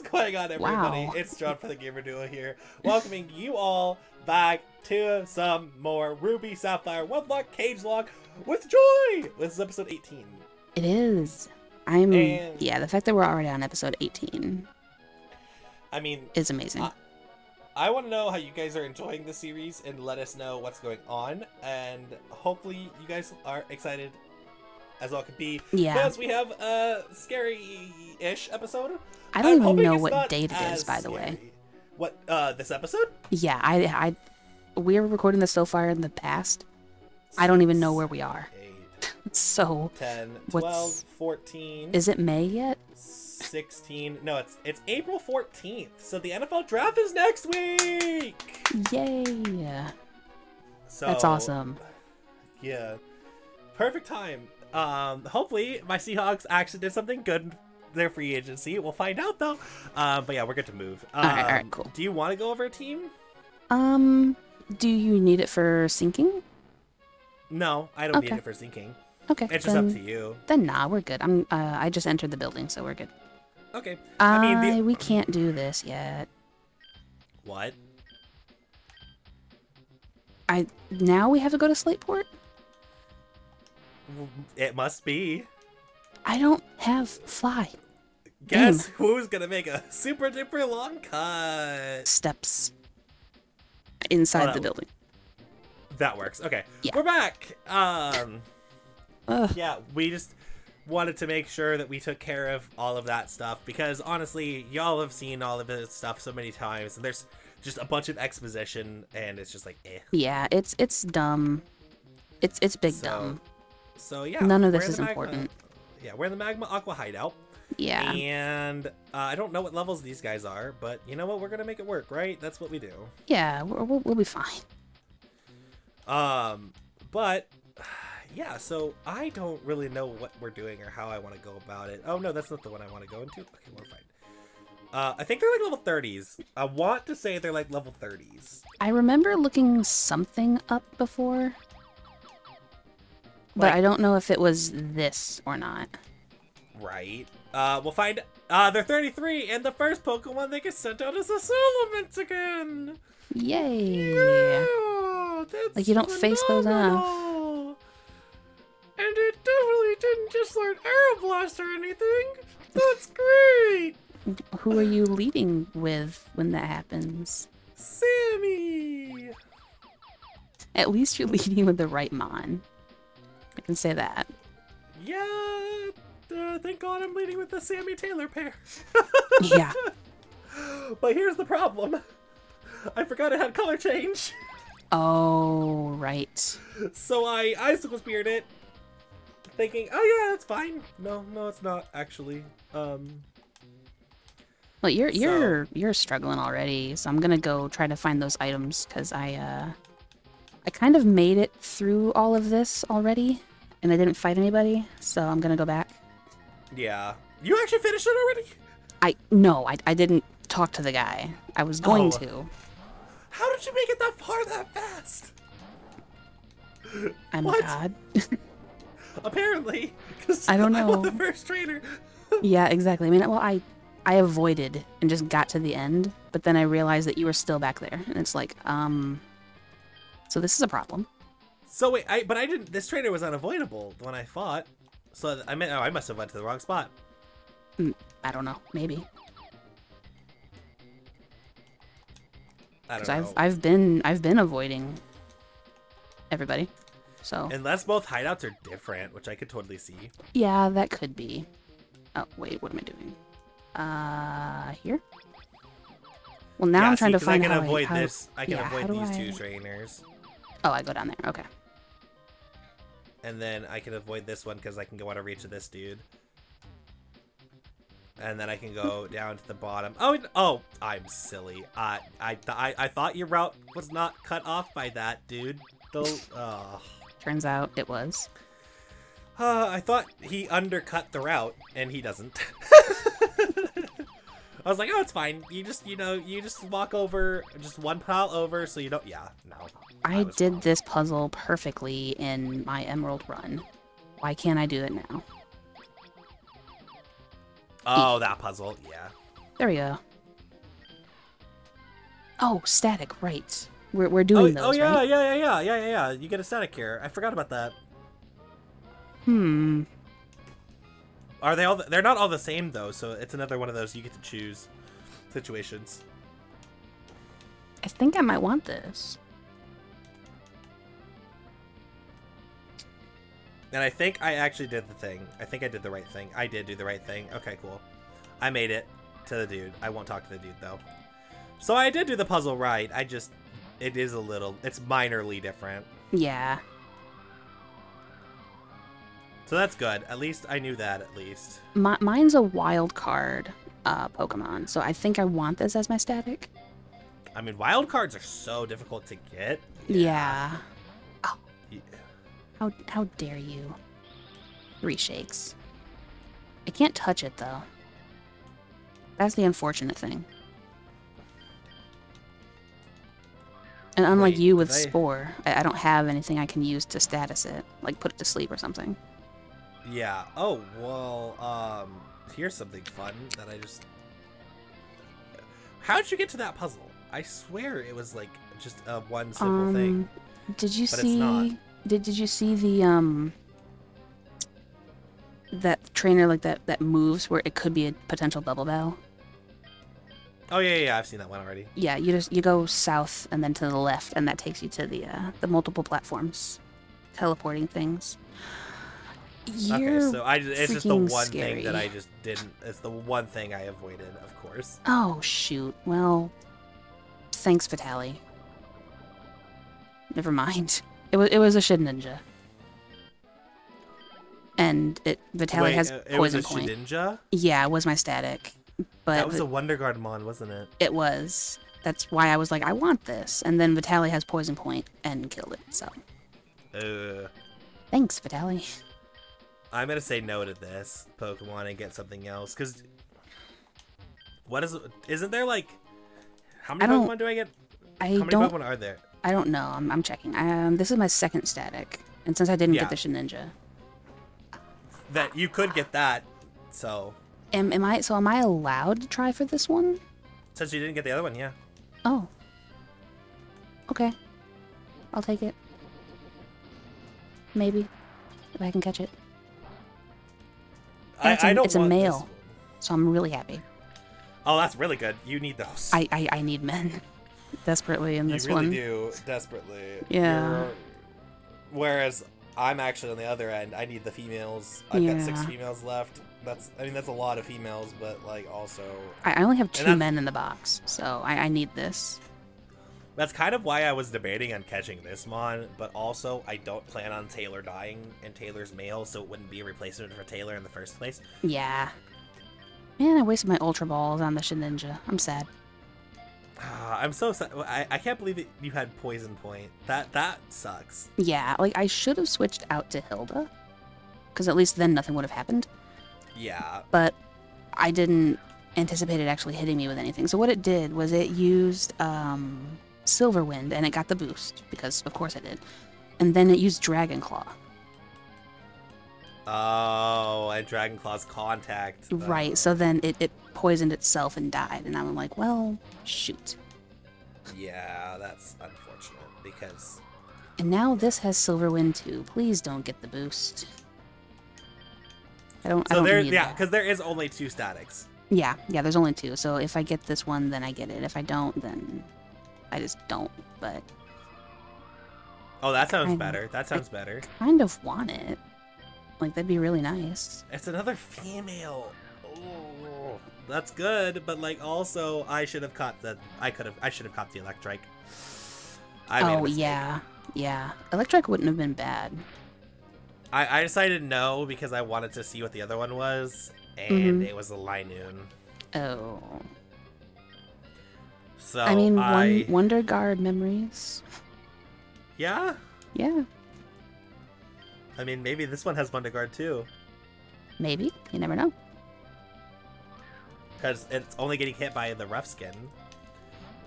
What's going on, everybody? Wow. It's John for the Gamer Duo here, welcoming you all back to some more Ruby Sapphire Wedlocke Cage Lock with joy. This is episode 18. It is. I'm. And- Yeah, the fact that we're already on episode 18 I mean, is amazing. Uh, I want to know how you guys are enjoying the series and let us know what's going on. And hopefully, you guys are excited as all could be yeah. because we have a scary-ish episode. I don't I'm even know what date it is, by the way. What uh this episode? Yeah, I. I we're recording this so far in the past. I don't even know where we are. 8, So, 10, What's- 12, 14, is it May yet? 16. No, it's it's April 14th. So the NFL draft is next week. Yay! So That's awesome. Yeah. Perfect time. Um hopefully my Seahawks actually did something good their free agency. We'll find out though. Um but yeah, we're good to move. Um, Alright, alright, cool. Do you want to go over a team? Um, do you need it for syncing? No, I don't need it for syncing. Okay, It's just then, up to you. then nah, we're good. I'm. Uh, I just entered the building, so we're good. Okay. I I mean, the- we can't do this yet. What? I now we have to go to Slateport. It must be. I don't have fly Guess who's gonna make a super duper long cut? steps inside Oh, the building. That works. Okay, Yeah. we're back. Um, Ugh. yeah, we just wanted to make sure that we took care of all of that stuff because honestly, y'all have seen all of this stuff so many times, and there's just a bunch of exposition, and it's just like, eh. Yeah, it's it's dumb. It's it's big So, dumb. So yeah, None of this is magma- important. Yeah, we're in the magma aqua hideout, Yeah. and uh, I don't know what levels these guys are, but you know what? We're gonna make it work, right? That's what we do. Yeah, we'll, we'll, we'll be fine. Um, but yeah, so I don't really know what we're doing or how I want to go about it. Oh no, that's not the one I want to go into. Okay, we're fine. Uh, I think they're like level 30s. I want to say they're like level 30s. I remember looking something up before, but Like- I don't know if it was this or not. Right. Uh, we'll find. Uh, they're 33, and the first Pokemon they get sent out is a Salamence again. Yay! Yeah, that's Like, you don't face those phenomenal. And it definitely didn't just learn Aeroblast or anything. That's great. Who are you leading with when that happens? Sammy! At least you're leading with the right mon. Say that. Yeah, uh, thank God I'm leading with the Sammy Taylor pair. Yeah. but here's the problem. I forgot it had color change. Oh, right. So I icicle speared it, thinking, oh yeah, that's fine. No, no, it's not actually. Um, Well, you're So- you're you're struggling already, so I'm gonna go try to find those items because I uh I kind of made it through all of this already, and I didn't fight anybody, so I'm gonna go back. yeah. You actually finished it already? I no, I I didn't talk to the guy. I was going Oh. to. How did you make it that far that fast? I'm What? god. Apparently, because I don't know. Know. the first trainer. yeah, exactly. I mean, well, I I avoided and just got to the end, but then I realized that you were still back there, and it's like, um, so this is a problem. So wait, I but I didn't. This trainer was unavoidable when I fought. So I meant, oh, I must have went to the wrong spot. I don't know, maybe. I don't 'Cause know. I've I've been I've been avoiding everybody. So Unless both hideouts are different, which I could totally see. yeah, that could be. Oh wait, what am I doing? Uh, here. Well, now yeah, I'm trying see, to find I can how avoid how- this. I can yeah, avoid these I- two trainers, Oh, I go down there. Okay. And then I can avoid this one because I can go out of reach of this dude. And then I can go down to the bottom. Oh, oh, I'm silly. I, I, th- I, I thought your route was not cut off by that dude. Though, uh, Turns out it was. uh, I thought he undercut the route, and he doesn't. I was like, oh, it's fine. You just, you know, you just walk over, just one pile over, so you don't. Yeah, no. I did wrong. this puzzle perfectly in my Emerald run. Why can't I do it now? Oh, that puzzle. Yeah. There we go. Oh, static, right. We're, we're doing oh, those, oh yeah, right? yeah, yeah, yeah, yeah, yeah, yeah. You get a static here. I forgot about that. Hmm. Are they all? The, they're not all the same though, so it's another one of those you get to choose situations. I think I might want this. And I think I actually did the thing. I think I did the right thing. I did do the right thing. Okay, cool. I made it to the dude. I won't talk to the dude though. So I did do the puzzle right. I just it is a little it's minorly different. Yeah. So that's good. At least I knew that at least. Mi- mine's a wild card uh, Pokemon, so I think I want this as my static. I mean, wild cards are so difficult to get. Yeah. Yeah. How how dare you? Three shakes. I can't touch it though. That's the unfortunate thing. And unlike Wait, you with they- Spore, I, I don't have anything I can use to status it, like put it to sleep or something. Yeah. Oh, well, um, here's something fun that I just. How'd you get to that puzzle? I swear it was like just a one simple thing. Um, Did you But it's not. see? Did Did you see the um? That trainer like that that moves where it could be a potential double bell. Oh yeah, yeah, yeah, I've seen that one already. Yeah, you just you go south and then to the left, and that takes you to the uh, the multiple platforms, teleporting things. You're okay, so I just, it's just the one thing that. I just didn't. It's the one thing I avoided, of course. Oh shoot. Well, thanks, Vitali. Never mind. It was it was a Shedinja, and it Vitali Wait, has uh, it was poison a point. Shedinja? Yeah, it was my static, but That was a Wonder Guard mon, wasn't it? it was. That's why I was like, I want this, and then Vitali has poison point and killed it. So Uh, thanks, Vitali. I'm gonna say no to this Pokemon and get something else. Cause what is? Isn't there like how many Pokemon do I get? I How many don't Pokemon are there? I don't know. I'm, I'm checking. Um, this is my second static, and since I didn't Yeah. get the Shedinja, That you could get that. So am am I? So am I allowed to try for this one? since you didn't get the other one, yeah. Oh. Okay. I'll take it. Maybe. If I can catch it. I, it's a- I don't it's a male. So I'm really happy. Oh, that's really good. You need those. I, I, I need men desperately in this you really one. do desperately. Yeah. You're- Whereas I'm actually on the other end. I need the females. I've got six females left. That's I mean that's a lot of females, but like also I, I only have two men in the box, so I, I need this. That's kind of why I was debating on catching this mon, but also I don't plan on Taylor dying and Taylor's male, so it wouldn't be a replacement for Taylor in the first place. Yeah. Man, I wasted my Ultra Balls on the Shedinja. I'm sad. Ah, I'm so sad. I, I can't believe that you had poison point. That that sucks. Yeah, like I should have switched out to Hilda. Because at least then nothing would have happened. Yeah. but I didn't anticipate it actually hitting me with anything. So what it did was it used um, Silverwind and it got the boost because of course it did, and then it used Dragon Claw. Oh, and Dragon Claw's contact. Right. Oh. So then it, it poisoned itself and died, and I'm like, well, shoot. Yeah, that's unfortunate because And now this has Silverwind too. Please don't get the boost. I don't. I so don't there, yeah, because there is only two statics. Yeah, yeah. There's only two. So if I get this one, then I get it. If I don't, then I just don't. But Oh, that sounds I- better. That sounds better. kind of want it. Like that'd be really nice. It's another female. Oh, that's good, but like also I should have caught the. I could have. I should have caught the Electrike. I oh yeah, yeah. Electrike wouldn't have been bad. I, I decided no because I wanted to see what the other one was, and Mhm. it was a Linoone. Oh, So I mean, I Wonder Guard memories. yeah. Yeah, I mean, maybe this one has Wonder Guard too, maybe. You never know. because it's only getting hit by the rough skin.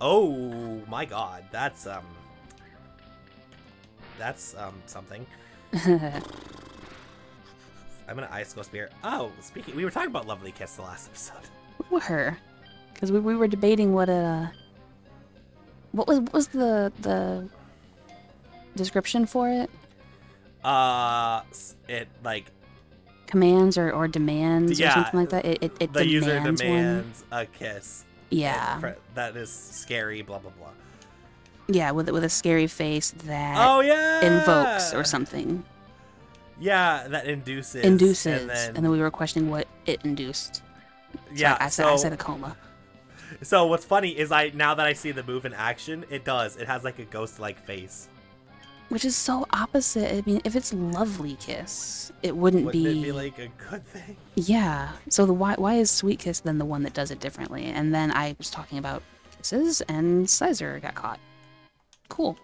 Oh my god, that's um, that's um something. I'm gonna ice ghost spear. Oh, speaking, we were talking about Lovely Kiss the last episode. Were. Because we, we were debating what a what was what was the the description for it? Uh, it like Commands or, or demands or something like that. It it, it the demands user one. a kiss. Yeah, And that is scary. Blah blah blah. yeah, with with a scary face that Oh yeah. invokes or something. Yeah, that induces. Induces, and then, we were questioning what it induced. So yeah. I, I, said, so I said a coma. So what's funny is I now that I see the move in action, it does. It has like a ghost-like face. Which is so opposite. I mean, if it's lovely kiss, it wouldn't, Wouldn't be. it be like a good thing? Yeah. So the why why is Sweet Kiss then the one that does it differently? And then I was talking about kisses, and Sizer got caught. Cool.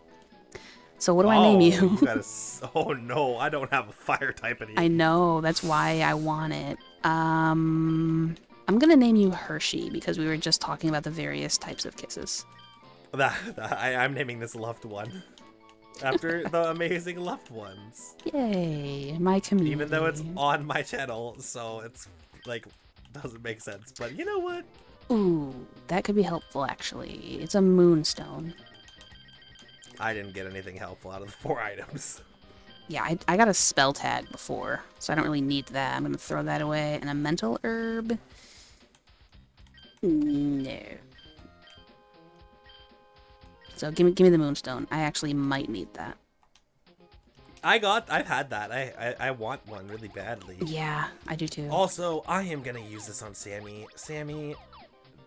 So what do I name Oh, you? gotta oh no, I don't have a fire type anymore. I know that's why I want it. Um, I'm gonna name you Hershey because we were just talking about the various types of kisses. That, that- I, I'm naming this loved one after the amazing loved ones. Yay, my community. Even though it's on my channel, so it's like doesn't make sense. But you know what? Ooh, that could be helpful actually. It's a moonstone. I didn't get anything helpful out of the four items. Yeah, I, I got a spell tag before, so I don't really need that. I'm gonna throw that away. And a mental herb. No. So give me give me the moonstone. I actually might need that. I got, I've had that. I, I, I want one really badly. Yeah, I do too. Also, I am gonna use this on Sammy. Sammy,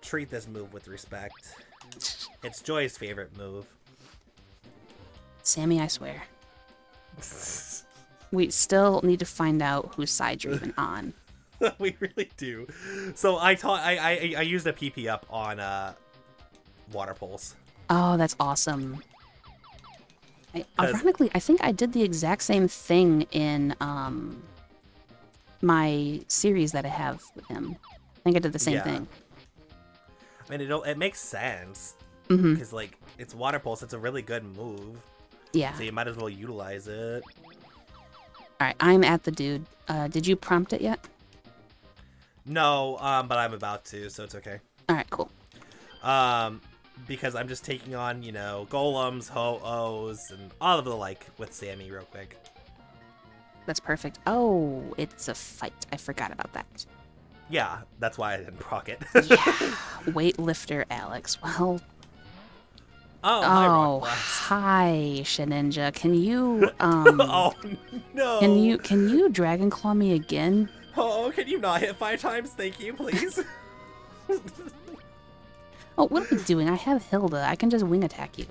treat this move with respect. It's Joy's favorite move. Sammy, I swear. We still need to find out whose side you're even on. we really do. So I taught, I, I, I used a PP up on uh, water pulse. Oh, that's awesome. I, ironically, I think I did the exact same thing in um my series that I have with him. I think I did the same Yeah. thing. I mean, it it makes sense hmm because like it's water pulse. It's a really good move, Yeah. so you might as well utilize it. All right, I'm at the dude. Uh, did you prompt it yet? No, um, but I'm about to, so it's okay. All right, cool. Um, because I'm just taking on, you know, golems, ho-ohs, and all of the like with Sammy real quick. That's perfect. Oh, it's a fight. I forgot about that. Yeah, that's why I didn't proc it. Yeah. Weightlifter Alex. Well, oh, oh, hi, Shedinja. Can you um oh no! can you can you dragon claw me again? Oh, can you not hit five times? Thank you, please. Oh, what am I doing? I have Hilda. I can just wing attack you.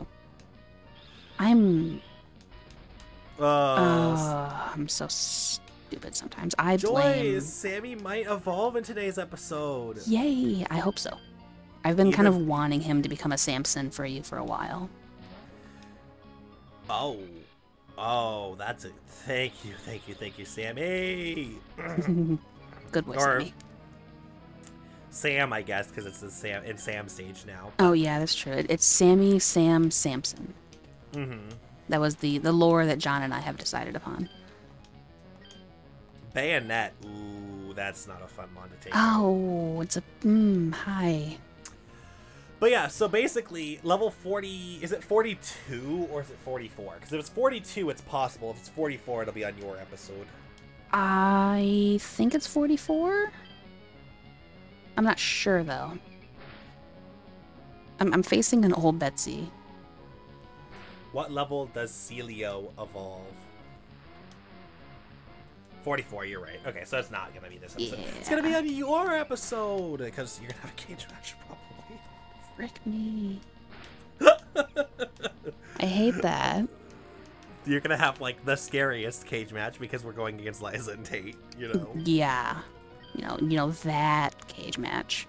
I'm. uh, Uh, I'm so stupid sometimes. I Joy, blame. Sammy might evolve in today's episode. Yay! I hope so. I've been kind of wanting him to become a Samson for you for a while. Oh. Oh, that's it. Thank you, thank you, thank you, Sammy. Good voice, Or- Sammy. Sam, I guess, because it's the Sam in Sam stage now. Oh yeah, that's true. It- It's Sammy Sam Samson. Mm-hmm. That was the the lore that John and I have decided upon. Bayonet. Ooh, that's not a fun one to take. Oh, it's a mm, hi. But yeah, so basically, level 40, is it 42 or is it 44? Because if it's 42, it's possible. If it's 44, it'll be on your episode. I think it's 44. I'm not sure though. I'm, I'm facing an old Betsy. What level does Sealeo evolve? 44, you're right. Okay, so it's not going to be this episode. It's going to be on your episode, because you're going to have a cage match. Frick me. I hate that. You're going to have, like, the scariest cage match, because we're going against Liza and Tate, you know? Yeah. You know, you know that cage match.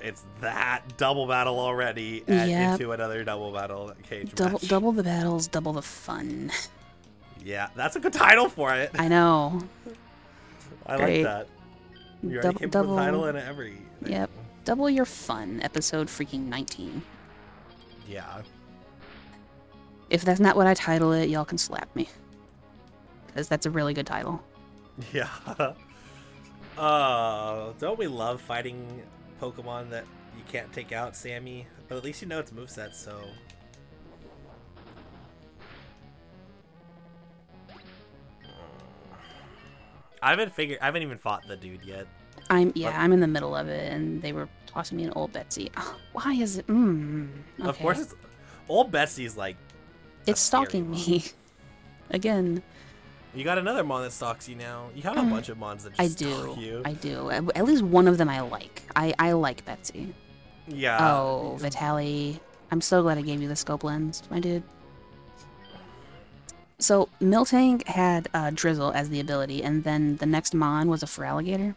It's that double battle already, and Yep. into another double battle cage Double match. double the battles, double the fun. Yeah, that's a good title for it. I know. I Great. like that. You already Double- came double- with the title and every. Yep. Double your fun, episode freaking 19. Yeah. If that's not what I title it, y'all can slap me. Because that's a really good title. Yeah. Uh, don't we love fighting Pokemon that you can't take out Sammy, but at least you know its moveset, so. I haven't figured. I haven't even fought the dude yet. I'm yeah, But- I'm in the middle of it, and they were tossing me an old Betsy. Ugh, why is it? Mm, Of course, it's old Betsy's like. it's stalking me again. You got another mon that stalks you now. You have a Um, bunch of mons that I do. you. I do. At least one of them I like. I I like Betsy. Yeah. oh, Vitali. I'm so glad I gave you the scope lens, my dude. So Miltank had uh, Drizzle as the ability, and then the next Mon was a Feraligatr,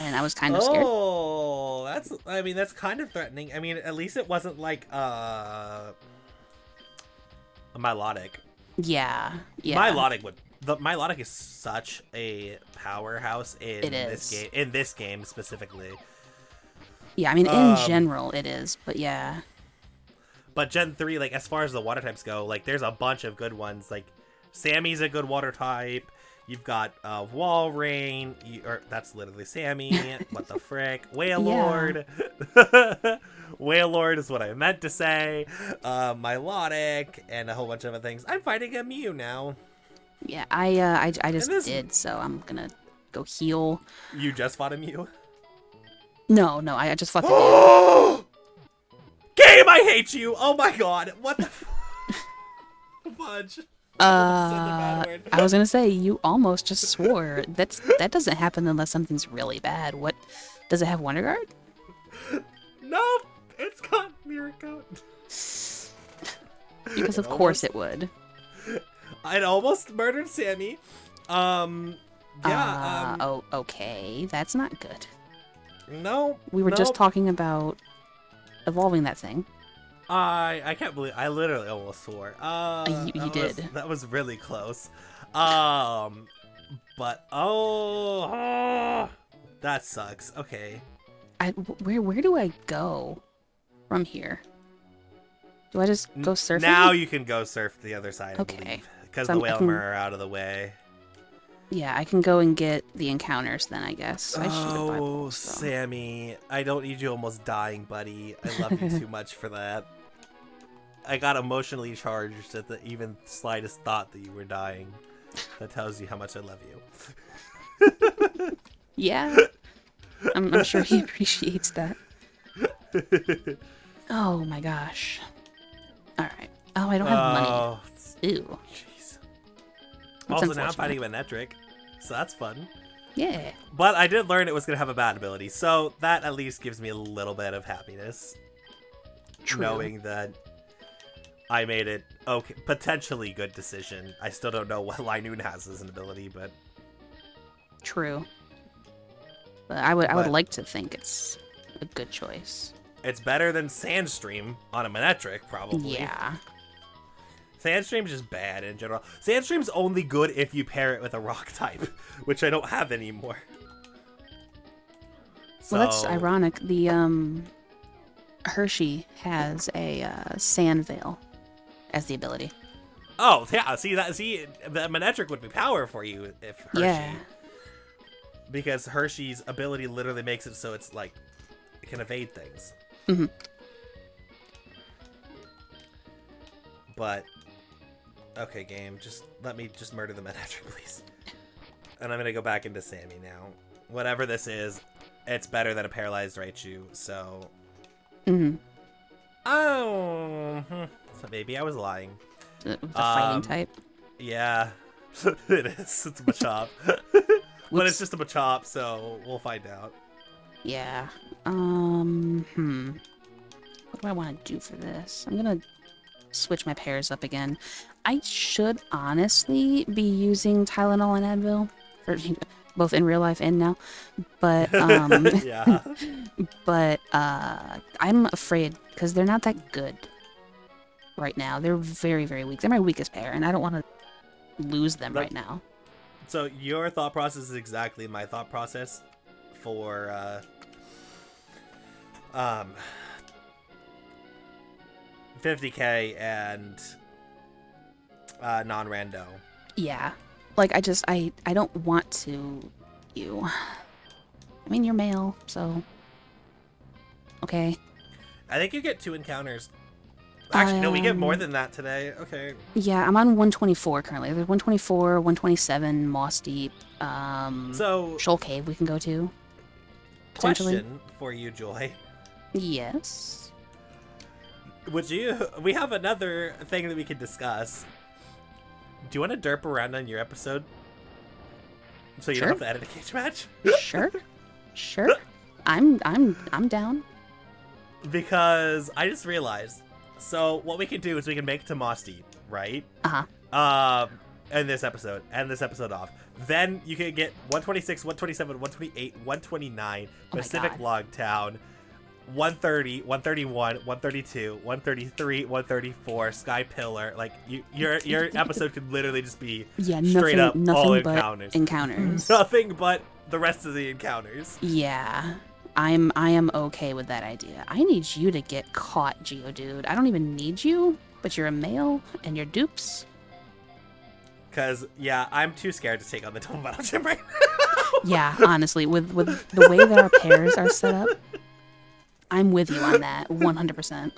and I was kind of scared. That's. I mean, that's kind of threatening. I mean, at least it wasn't like uh, a Milotic. Yeah, yeah. Milotic would. The Milotic is such a powerhouse in It this game. In this game specifically, Yeah, I mean, in Um, general, it is, but yeah. but Gen three, like as far as the water types go, like there's a bunch of good ones. Like Sammy's a good water type. You've got uh, Rain, you, or that's literally Sammy. what the frick? Wailord. Wailord is what I meant to say. Uh, Milotic, and a whole bunch of other things. I'm fighting a Mew now. Yeah, I uh, I, I just this- did, so I'm gonna go heal. You just fought a Mew? No, no, I I just fought the Oh! Game, I hate you! Oh my god, what the f- fudge? Uh. I was gonna say you almost just swore. That's that doesn't happen unless something's really bad. What does it have? Wonder Guard? Nope, it's got Mirror Coat. Because of course it would. I'd almost murdered Sammy. Um, yeah, Uh, um, oh, okay. That's not good. no. We were just talking about evolving that thing. I I can't believe I literally almost swore. Uh, you- you that was- did. that was really close. Um, but oh, ah, that sucks. Okay. I where where do I go from here? Do I just go surfing? Now you can go surf the other side. Okay. Because So the I'm- I can- Wailmer are out of the way. Yeah, I can go and get the encounters then. I guess. I should have bought Oh, those, though. Sammy, I don't need you almost dying, buddy. I love you too much for that. I got emotionally charged at the even slightest thought that you were dying. That tells you how much I love you. Yeah. I'm, I'm sure he appreciates that. Oh my gosh. All right. Oh, I don't have money. oh, Ew. jeez. Also, now I'm fighting Manectric, so that's fun. Yeah. But I did learn it was going to have a bad ability, so that at least gives me a little bit of happiness. True. knowing that I made it okay, potentially good decision. I still don't know what Linoone has as an ability, but True. But I would I would like to think it's a good choice. it's better than Sandstream on a Manectric, probably. Yeah. Sandstream's just bad in general. Sandstream's only good if you pair it with a rock type, which I don't have anymore. Well, that's ironic. The um Hershey has a uh, sand veil as the ability. Oh, yeah, see that see the Manectric would be power for you if Hershey. Yeah. Because Hershey's ability literally makes it so it's like it can evade things. Mhm. But okay, game, just let me just murder the Manectric, please. And I'm gonna go back into Sammy now. Whatever this is, it's better than a paralyzed Raichu, so hmm Oh hmm. So maybe I was lying. The, fighting Um, type. Yeah. it is. It's a Machop. but it's just a Machop, so we'll find out. Yeah. Um. Hmm. What do I want to do for this? I'm gonna switch my pairs up again. I should honestly be using Tylenol and Advil, for, both in real life and now. But um, yeah. but uh, I'm afraid because they're not that good right now. They're very very weak. They're my weakest pair, and I don't want to lose them That- right now. So your thought process is exactly my thought process for uh um 50k and uh non-rando. Yeah. Like I just I I don't want to you. I mean you're male, so Okay. I think you get two encounters. Actually, no, we get more Um, than that today. Okay. Yeah, I'm on 124 currently. There's 124, 127, Mossdeep, um, So, Shoal Cave we can go to. potentially. question for you, Joy. Yes. Would you? We have another thing that we could discuss. Do you want to derp around on your episode? So you Sure. don't have to edit a cage match? Sure. sure. I'm I'm I'm down. because I just realized. So what we can do is we can make Tomosti, right? Uh-huh. Um, in this episode, and this episode off. Then you can get 126, 127, 128, 129, Oh Pacifidlog Town, 130, 131, 132, 133, 134, Sky Pillar. Like you, your your episode could literally just be Yeah, straight nothing up nothing all but encounters. encounters. Nothing but the rest of the encounters. yeah. I'm I am okay with that idea. I need you to get caught, Geodude. I don't even need you, but you're a male and you're dupes. Cause yeah, I'm too scared to take on the Double Battle Gym right now. Yeah, honestly, with with the way that our pairs are set up, I'm with you on that 100%.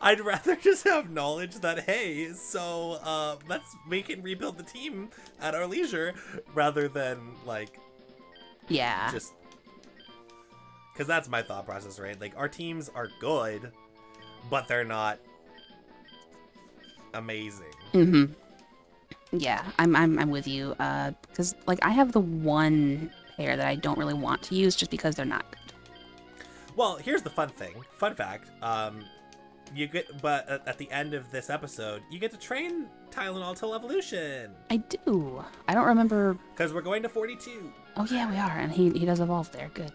I'd rather just have knowledge that hey, so uh, let's we can rebuild the team at our leisure, rather than like Yeah. just because that's my thought process, right? Like our teams are good, but they're not amazing. Mhm. Yeah, I'm I'm I'm with you. Uh, because like I have the one pair that I don't really want to use just because they're not good. Well, here's the fun thing. Fun fact. Um, you get, but at, at the end of this episode, you get to train Tylenol till evolution I do. I don't remember. because we're going to 42. Oh yeah, we are, and he he does evolve there. Good.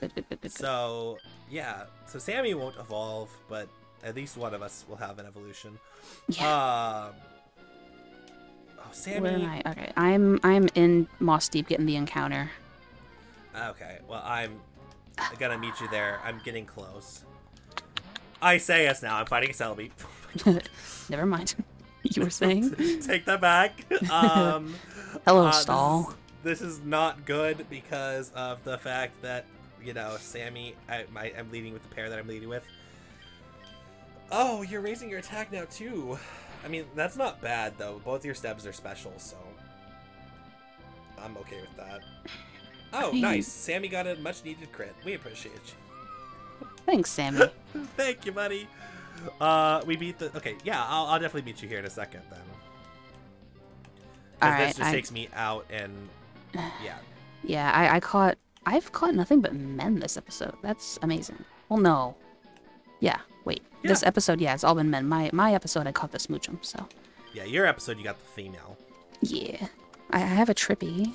So yeah, so Sammy won't evolve, but at least one of us will have an evolution. yeah. Um. Oh, Sammy. Where am I? Okay, I'm I'm in Mossdeep getting the encounter. Okay, well I'm gonna meet you there. I'm getting close. I say yes now. I'm fighting a Celebi. Never mind. you were saying? Take that back. Um. Hello, uh, this stall. is- This is not good because of the fact that you know Sammy. I, my, I'm leading with the pair that I'm leading with. Oh, you're raising your attack now too. I mean, that's not bad though. Both your stabs are special, so I'm okay with that. Oh, nice. Sammy got a much needed crit. We appreciate you. Thanks, Sammy. Thank you, buddy. Uh, we beat the. Okay, yeah, I'll, I'll definitely meet you here in a second then. All this just I, takes me out and yeah. yeah, I, I caught. I've caught nothing but men this episode. That's amazing. Well, no. Yeah. Wait. This episode, yeah, it's all been men. My my episode, I caught the smoochum. So Yeah, your episode you got the female. yeah, I, I have a trippy.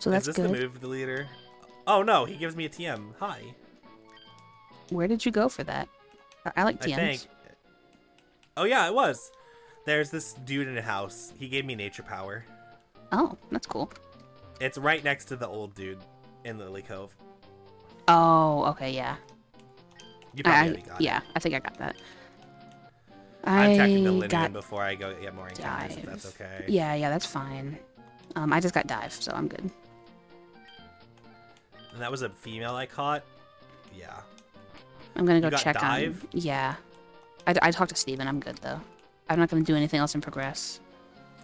So that's Is this good. the move, of the leader? Oh no, he gives me a TM. Hi. Where did you go for that? I, I like I TMs. think. Oh yeah, it was. There's this dude in a house. He gave me nature power. Oh, that's cool. It's right next to the old dude in Lilycove. Oh, okay, yeah. You probably I, already got it. yeah, I think I got that. I'm checking the got before I go get more encounters, if that's okay. Yeah, yeah, that's fine. Um, I just got dive, so I'm good. And that was a female I caught. Yeah. I'm gonna go check dive? on. Yeah, I, I talked to Steven. I'm good though. I'm not gonna do anything else in progress.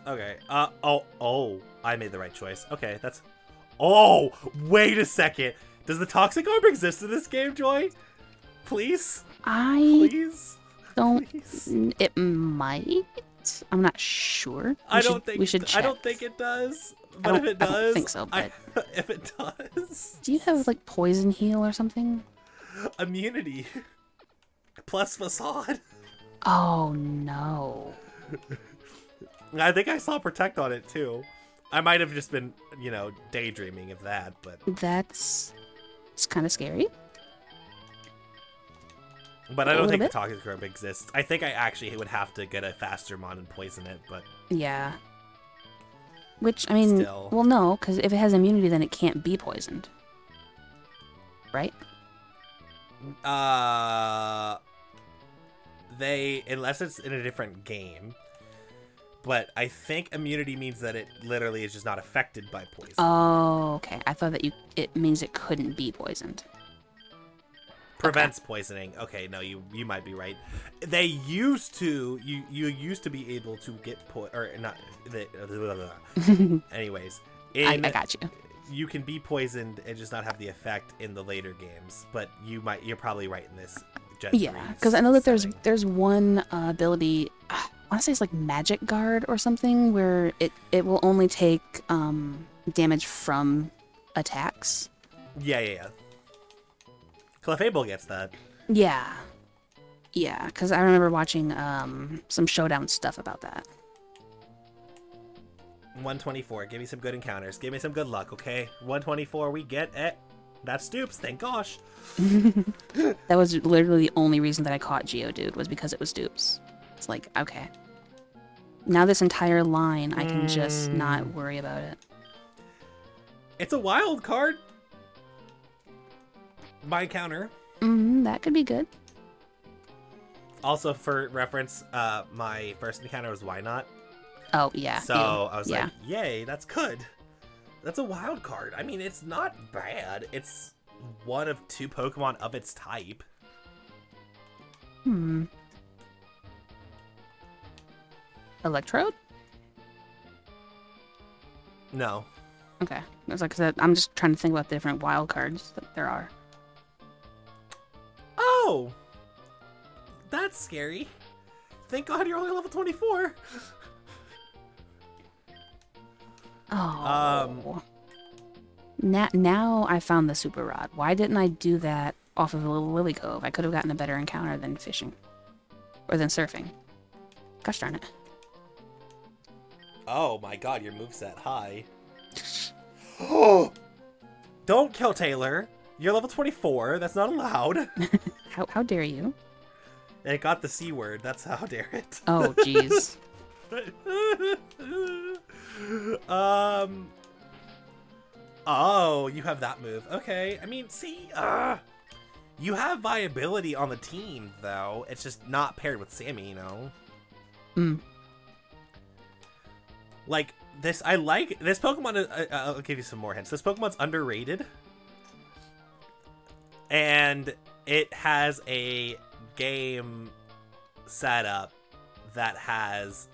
Okay. Uh oh oh I made the right choice. Okay, that's Oh wait a second. Does the toxic orb exist in this game, Joy? Please? I Please? don't. Please? It might. I'm not sure. We I don't think we it should check. I don't think it does. But if it does, I don't think so, I- if it does, Do you have like poison heal or something? immunity plus facade. Oh no. I think I saw protect on it too. I might have just been, you know, daydreaming of that, but That's. It's kind of scary. but I don't think bit. the toxic orb exists. I think I actually would have to get a faster mon and poison it, but Yeah. Which I mean, Still. well, no, because if it has immunity, then it can't be poisoned. Right? uh they unless it's in a different game but i think immunity means that it literally is just not affected by poison Oh, okay. I thought that you it means it couldn't be poisoned. prevents poisoning. Okay, no, you you might be right. They used to you you used to be able to get po or not. The, anyways, I, in I got you. you can be poisoned and just not have the effect in the later games. But you might you're probably right in this. Gen Yeah, because I know that there's setting. there's one uh, ability. I want to say it's like Magic Guard or something, where it it will only take um, damage from attacks. yeah yeah yeah. Clefable gets that. Yeah, yeah, because I remember watching um, some showdown stuff about that. 124. Give me some good encounters. Give me some good luck, okay? 124. We get it. That's Stoops. Thank gosh. That was literally the only reason that I caught Geodude was because it was stoops. It's like okay, now this entire line I can just not Mm. worry about it. It's a wild card. My counter. hmm that could be good. Also, for reference, uh, my first encounter was Wynaut. Oh yeah. so ew. I was yeah. like, yay, that's good. That's a wild card. I mean, it's not bad. It's one of two Pokemon of its type. Hmm. Electrode? No. Okay. Was like, I- I'm just trying to think about the different wild cards that there are. Oh! That's scary. Thank God you're only level 24. Oh. Um. now, now I found the super rod. Why didn't I do that off of little Lilycove? I could have gotten a better encounter than fishing, or than surfing. Gosh darn it! Oh my god, your moveset high. Oh! Don't kill Taylor. You're level 24. That's not allowed. How how dare you? And it got the C word. That's how dare it. Oh jeez. um. Oh, you have that move. Okay. I mean, see, uh, you have viability on the team, though. It's just not paired with Sammy, you know? Mm. Like, this, I like, this Pokemon, is, uh, I'll give you some more hints. This Pokemon's underrated. And it has a game setup that has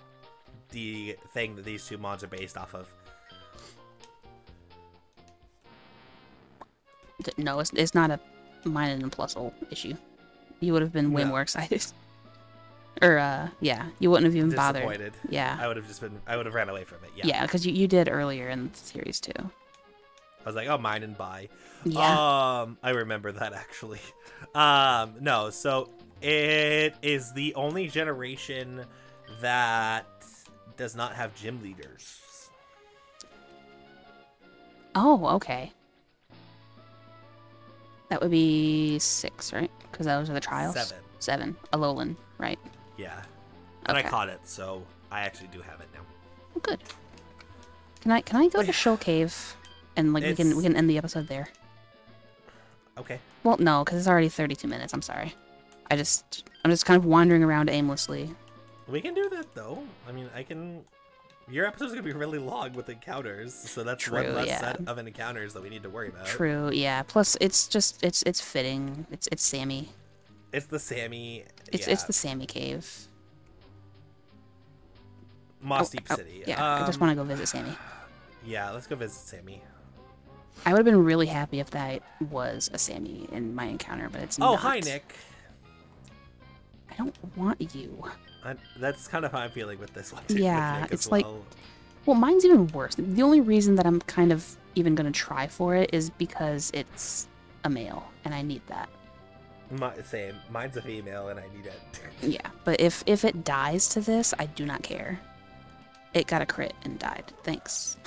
the thing that these two mods are based off of. No, it's it's not a minus and plus issue. You would have been way No. more excited. or uh, yeah, you wouldn't have even bothered. Yeah. I would have just been, I would have ran away from it. Yeah. Yeah, because you, you did earlier in the series too. I was like, oh, mine and buy. Yeah. Um, I remember that actually. Um, no, so it is the only generation that does not have gym leaders. oh, okay. That would be six, right? Because those are the trials. Seven. Seven. Alolan, right? Yeah. And I caught it, so I actually do have it now. Oh, good. Can I can I go Oh, to yeah. Shoal Cave, and like we can we can end the episode there? Okay. Well, no, because it's already 32 minutes. I'm sorry. I just I'm just kind of wandering around aimlessly. We can do that though. I mean, I can. Your episode's gonna be really long with encounters, so that's one less yeah. set of encounters that we need to worry about. True. Yeah. Plus, it's just it's it's fitting. It's it's Sammy. It's the Sammy. It's yeah, it's the Sammy Cave. Moss Oh, Deep oh, City. yeah. I just Um, want to go visit Sammy. Yeah, let's go visit Sammy. I would have been really happy if that was a Sammy in my encounter, but it's Oh, not. hi, Nick. I don't want you. I, that's kind of how I'm feeling with this one too. Yeah, it's as like- well. Well, mine's even worse. The only reason that I'm kind of even gonna try for it is because it's a male, and I need that. My, same. Mine's a female, and I need it. Yeah, but if if it dies to this, I do not care. It got a crit and died. Thanks.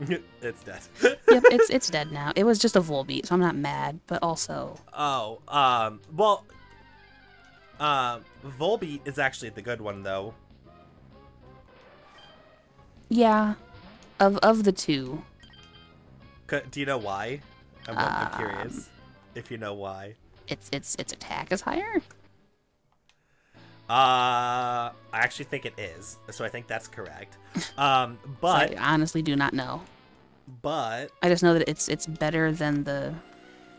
it's dead. yep, it's it's dead now. It was just a Volbeat, so I'm not mad. But also, oh, um, well, um, Volbeat is actually the good one though. yeah, of of the two, Do you know why? I'm, I'm Um, curious if you know why. Its its its attack is higher. Uh, I actually think it is, so I think that's correct. Um, but I honestly do not know. but I just know that it's it's better than the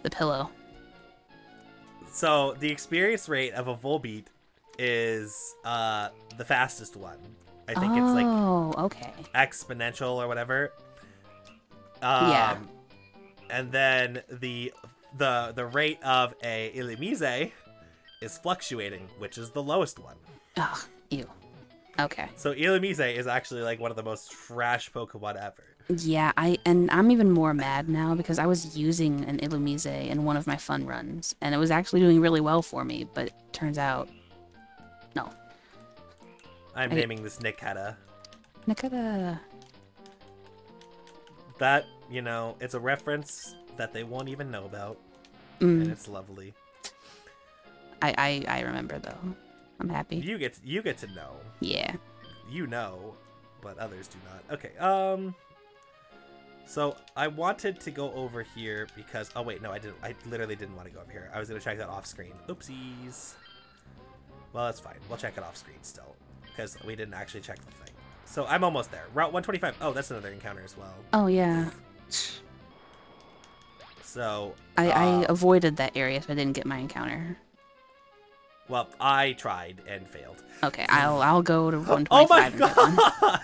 the pillow. So the experience rate of a Volbeat is uh the fastest one. I think it's like oh, okay. exponential or whatever. Um, Yeah. And then the the the rate of a Illumise is fluctuating, which is the lowest one. Ugh, ew. Okay. So Illumise is actually like one of the most trash Pokemon ever. Yeah, I and I'm even more mad now because I was using an Illumise in one of my fun runs, and it was actually doing really well for me. But turns out, no. I'm I- naming this Niketa. Nakata. That, you know, it's a reference that they won't even know about, and Mm, it's lovely. I, I I remember though. I'm happy. You get you get to know. Yeah. you know, but others do not. Okay, um so I wanted to go over here because oh wait, no, I didn't I literally didn't want to go over here. I was gonna check that off screen. Oopsies. Well that's fine. We'll check it off screen still. Because we didn't actually check the thing. So I'm almost there. Route 125. Oh, that's another encounter as well. Oh yeah. So I, I uh, avoided that area so I didn't get my encounter. well, I tried and failed. Okay, I'll I'll go to 125 Oh my and get one. god!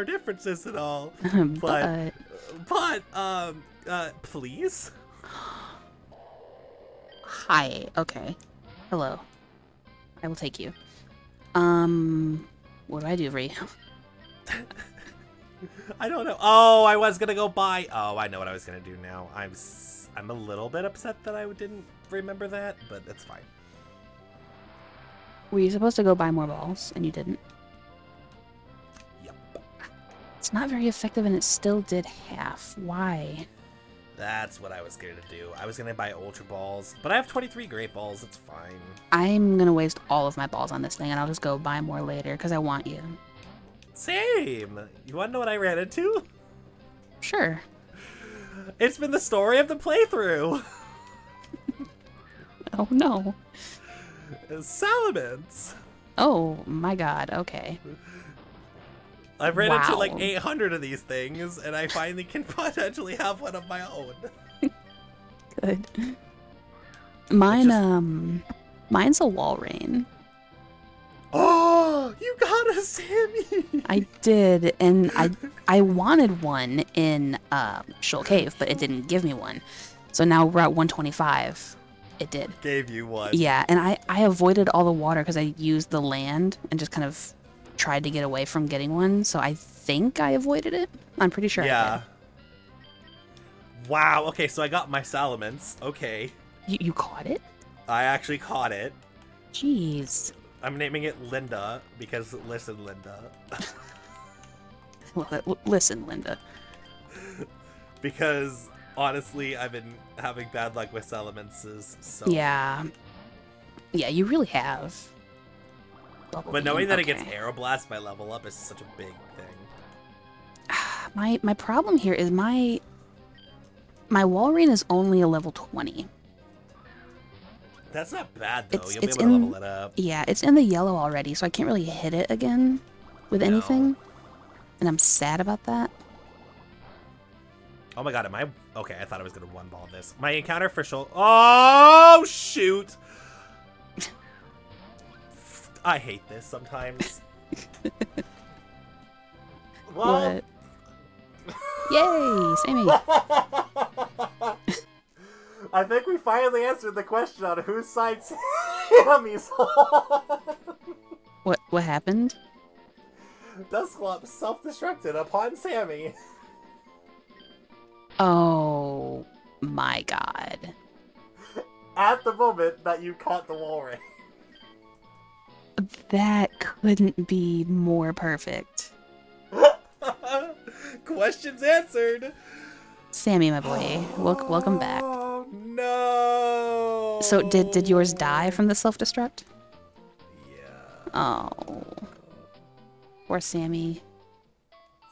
Our differences and all, but but um, uh, please. hi. Okay. Hello. I will take you. Um, what do I do for you? I don't know. Oh, I was gonna go buy. Oh, I know what I was gonna do now. I'm s- I'm a little bit upset that I didn't remember that, but that's fine. Were you supposed to go buy more balls and you didn't? It's not very effective and it still did half. Why? That's what I was gonna do. I was gonna buy Ultra Balls, but I have 23 Great Balls. It's fine. I'm gonna waste all of my balls on this thing and I'll just go buy more later because I want you. Same. You wanna know what I ran into? Sure. It's been the story of the playthrough. Oh no. Salamence. Oh my god. Okay. I've ran into like 800 of these things, and I finally can potentially have one of my own. Good. Mine, just- um, mine's a Walrein. Oh, you got a Sammy! I did, and I I wanted one in um, Shoal Cave, but it didn't give me one. So now we're at 125, it did. gave you one. Yeah, and I I avoided all the water because I used the land and just kind of tried to get away from getting one. So I think I avoided it. I'm pretty sure. I Yeah. Wow. Okay, so I got my Salamence. Okay. You you caught it? I actually caught it. Jeez. I'm naming it Linda because listen, Linda. Listen, Linda. because honestly, I've been having bad luck with Salamences. So Yeah. Yeah, you really have. Bubble But knowing Beam, that it gets okay. Aeroblast by level up is such a big thing. my my problem here is my my Walrein is only a level 20. That's not bad though. It's- You'll be it's able to in- level it up. Yeah, it's in the yellow already, so I can't really hit it again with No. anything. And I'm sad about that. Oh my god, am I okay? I thought I was gonna one ball this. My encounter for Shoal. Oh shoot! I hate this sometimes. well, What? Yay, Sammy. I think we finally answered the question on whose side Sammy's on. What what happened? Dusclops self-destructed upon Sammy. Oh my god. At the moment that you caught the Walrein. That couldn't be more perfect. Questions answered. Sammy, my boy, wel- welcome back. Oh no. So did did yours die from the self-destruct? Yeah. Oh. Poor Sammy.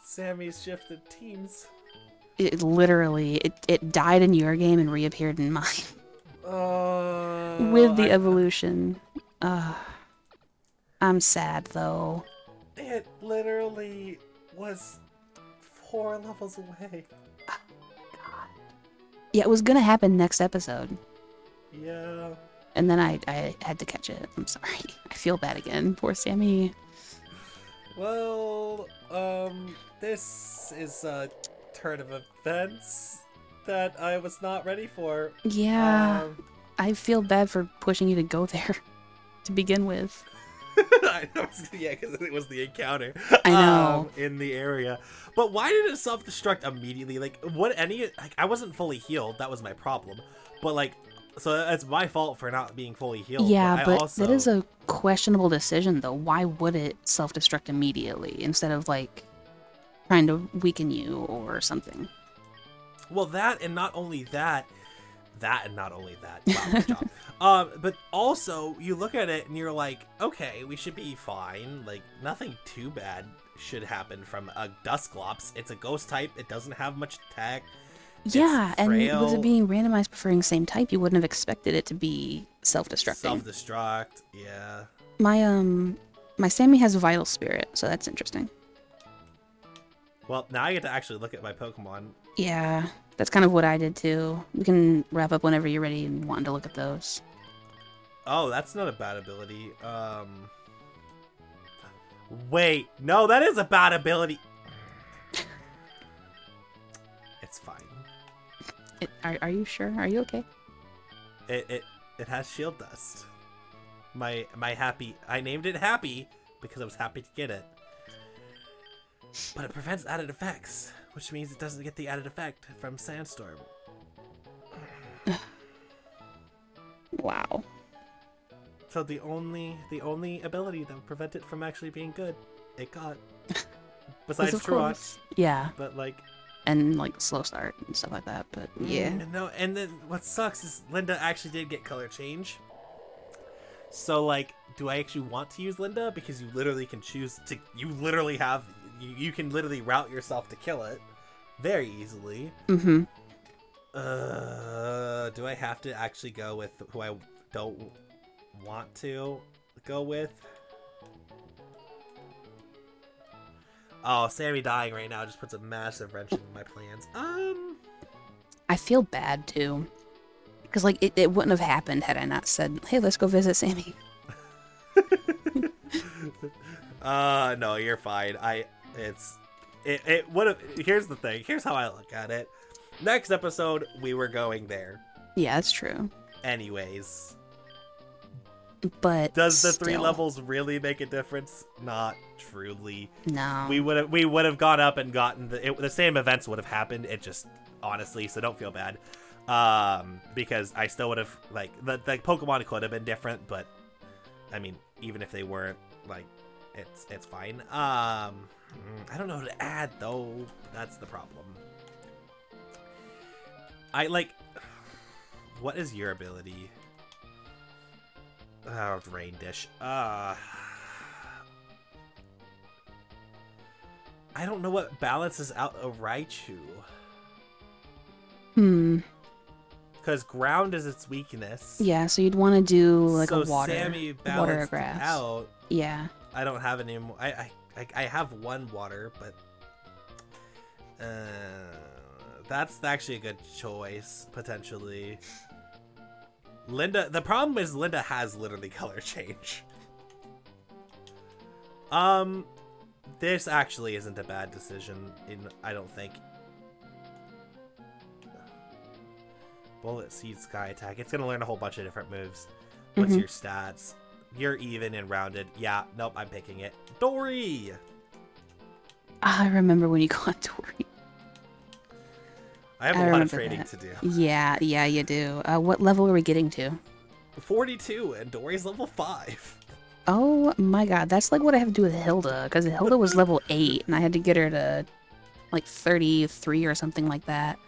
Sammy's shifted teams. It literally it, it died in your game and reappeared in mine. Uh, with the I- evolution. Uh, I'm sad though. It literally was four levels away. Yeah, it was gonna happen next episode, Yeah. and then I I had to catch it. I'm sorry. I feel bad again. Poor Sammy. Well, um, this is a turn of events that I was not ready for. Yeah, Um, I feel bad for pushing you to go there to begin with. I know, yeah, because it was the encounter. I know. um, in the area. But why did it self-destruct immediately? Like, what? Any? Like, I wasn't fully healed. That was my problem. But like, so that's my fault for not being fully healed. yeah, I but also, that is a questionable decision though. Why would it self-destruct immediately instead of like trying to weaken you or something? Well, that and not only that, that and not only that. Wow, job. Um, but also you look at it and you're like, okay, we should be fine. Like nothing too bad should happen from a Dusclops. It's a ghost type. It doesn't have much attack. Yeah, and with it being randomized preferring same type, you wouldn't have expected it to be self-destructing. Self-destruct. Yeah. My um my Sammy has vital spirit, so that's interesting. Well, now I get to actually look at my Pokemon. Yeah, that's kind of what I did too. We can wrap up whenever you're ready and want to look at those. Oh, that's not a bad ability. Um. Wait, no, that is a bad ability. It's fine. It, are, are you sure? Are you okay? It it it has shield dust. My my happy I named it happy because I was happy to get it. But it prevents added effects, which means it doesn't get the added effect from Sandstorm. Wow. So the only the only ability that would prevent it from actually being good, it got. Besides of Yeah, but like and like slow start and stuff like that. But yeah, Mm, no, and then what sucks is Linda actually did get color change. So like, do I actually want to use Linda? Because you literally can choose to. You literally have. You, you can literally route yourself to kill it, very easily. mm-hmm. Uh, do I have to actually go with who I don't want to go with? Oh, Sammy dying right now just puts a massive wrench in my plans. Um. I feel bad too, because like it, it wouldn't have happened had I not said, "Hey, let's go visit Sammy." uh no you're fine i it's it, it would have here's the thing. Here's how i look at it. Next episode we were going there. Yeah, that's true. anyways. But does the three still, levels really make a difference? Not truly. No. we would have we would have gone up and gotten the, it, the same events would have happened. It just honestly so don't feel bad. Um because i still would have like the, the pokemon could have been different but i mean even if they weren't like it's it's fine um i don't know what to add though that's the problem i like what is your ability oh rain dish uh I don't know what balances out a Raichu. Hmm. Because ground is its weakness. Yeah, so you'd want to do like so a water, Sammy water grass. out. Yeah. I don't have any more. I, I, I, I have one water, but uh, that's actually a good choice potentially. Linda. The problem is Linda has literally color change. Um, this actually isn't a bad decision. In I don't think. Bullet Seed Sky Attack. It's gonna learn a whole bunch of different moves. What's Mhm. your stats? You're even and rounded. Yeah, nope, I'm picking it. Dory! Ah, I remember when you got Dory. I have a I lot of trading that. to do. Yeah, yeah, you do. Uh, what level are we getting to? 42, and Dory's level 5. Oh my god, that's like what I have to do with Hilda, because Hilda was level 8, and I had to get her to like 33 or something like that.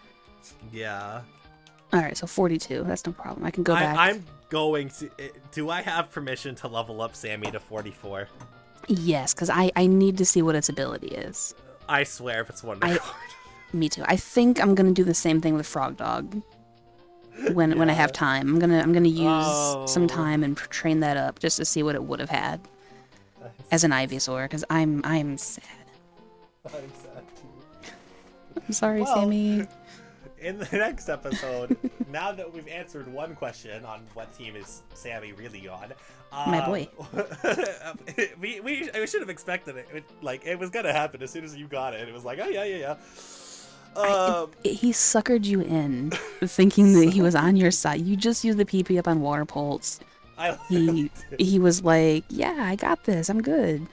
Yeah. Alright, so 42. That's no problem. I can go back. I'm going to. eh, Do I have permission to level up Sammy to 44? Yes, because I, I need to see what its ability is. I swear if it's one I- Me too. I think I'm gonna do the same thing with Frog Dog. when when I have time. I'm gonna I'm gonna use Oh. some time and train that up just to see what it would have had as an Ivysaur because I'm I'm sad. I'm sad too. I'm sorry, Well, Sammy. In the next episode, now that we've answered one question on what team is Sammy really on, My um, boy. we, we I should have expected it. it. Like it was gonna happen as soon as you got it. It was like, oh yeah, yeah, yeah. I- Um, He suckered you in, thinking that he was on your side. You just used the PP up on Water Pulse. I He he was like, "Yeah, I got this. I'm good."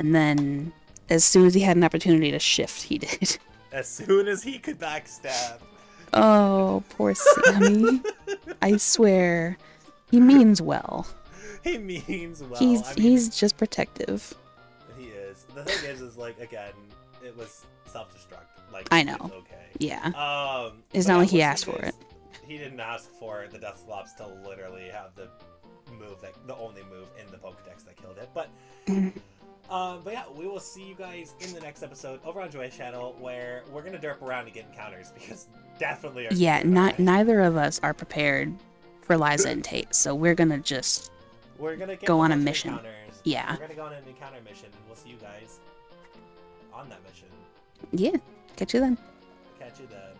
And then, as soon as he had an opportunity to shift, he did. as soon as he could backstab. Oh, poor Sammy. I swear, he means well. He means well. he's I mean, he's just protective. he is. The thing is, is like again, it was self-destruct. Like I know. Okay. Yeah. Um, It's not like he asked for it. He didn't ask for the Deathclops to literally have the move that the only move in the Pokedex that killed it. But Mhm. Um, but yeah, we will see you guys in the next episode over on Joy's channel where we're gonna derp around and get encounters because definitely. Yeah. Not neither of us are prepared for Liza and Tate, so we're gonna just We're gonna get go on a mission. Encounters. Yeah. We're gonna go on an encounter mission, and we'll see you guys on that mission. yeah. Get you then. Catch you then.